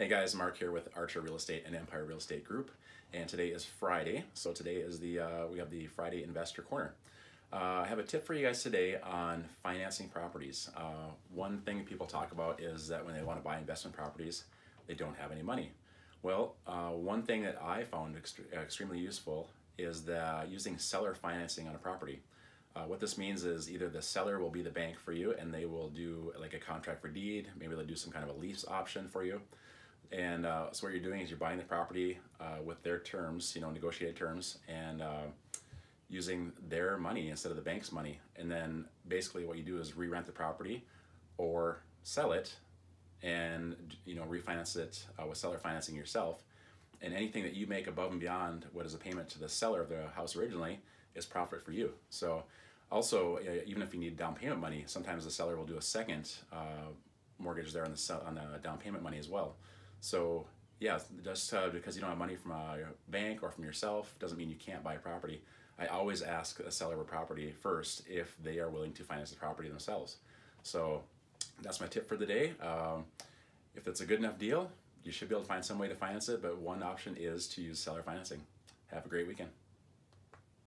Hey guys, Mark here with Archer Real Estate and Empire Real Estate Group, and today is Friday. So today is the uh, we have the Friday Investor Corner. Uh, I have a tip for you guys today on financing properties. Uh, one thing people talk about is that when they want to buy investment properties, they don't have any money. Well, uh, one thing that I found ext extremely useful is the using seller financing on a property. Uh, what this means is either the seller will be the bank for you and they will do like a contract for deed, maybe they'll do some kind of a lease option for you. And uh, so what you're doing is you're buying the property uh, with their terms, you know, negotiated terms, and uh, using their money instead of the bank's money. And then basically what you do is re-rent the property or sell it and, you know, refinance it uh, with seller financing yourself. And anything that you make above and beyond what is a payment to the seller of the house originally is profit for you. So also, even if you need down payment money, sometimes the seller will do a second uh, mortgage there on the, on the down payment money as well. So yeah, just uh, because you don't have money from a bank or from yourself doesn't mean you can't buy a property. I always ask a seller of a property first if they are willing to finance the property themselves. So that's my tip for the day. Um, if it's a good enough deal, you should be able to find some way to finance it, but one option is to use seller financing. Have a great weekend.